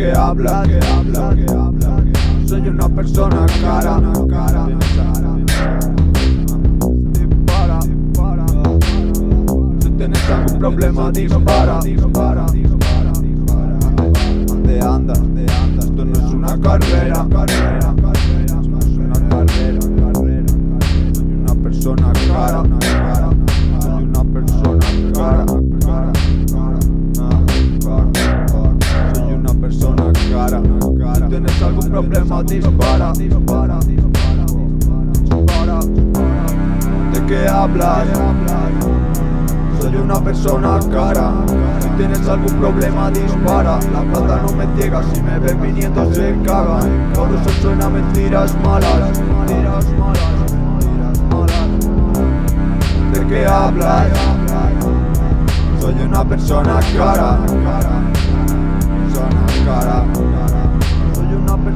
qué hablas? ¿Qué hablas? ¿Qué hablas? Soy una persona cara, cara. Dispara, dispara. Si tienes algún problema, dispara, dispara. ¿Dónde andas? ¿Dónde andas? Esto no es una carrera, carrera, carrera. Una carrera. Soy una persona cara, dispara, dispara, dispara. ¿De qué hablas? Soy una persona cara Si tienes algún problema dispara La plata no me ciega Si me ven viniendo se cagan Todo eso suena mentiras malas Mentiras malas ¿De qué hablas? Soy una Persona cara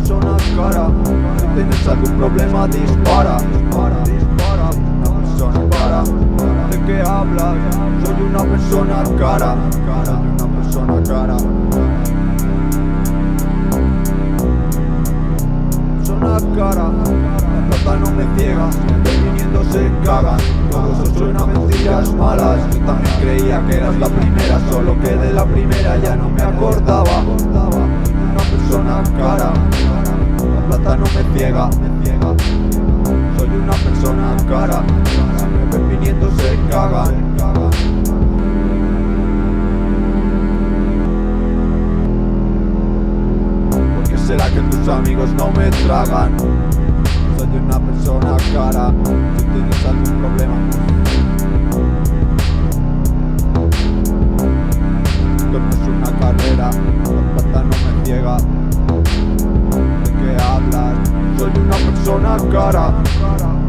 Persona cara. Si tienes algún problema dispara. Dispara, dispara. Una persona cara ¿De qué hablas? Soy una persona cara Soy una persona cara Persona cara La plata no me ciega. Viniendo se cagan. Todo eso suena mentiras malas. Yo también creía que eras la primera Solo que de la primera ya no me acordaba No me ciega Soy una persona cara viniendo se cagan ¿Por qué será que tus amigos no me tragan? Soy una persona cara Si tienes algún problema una cara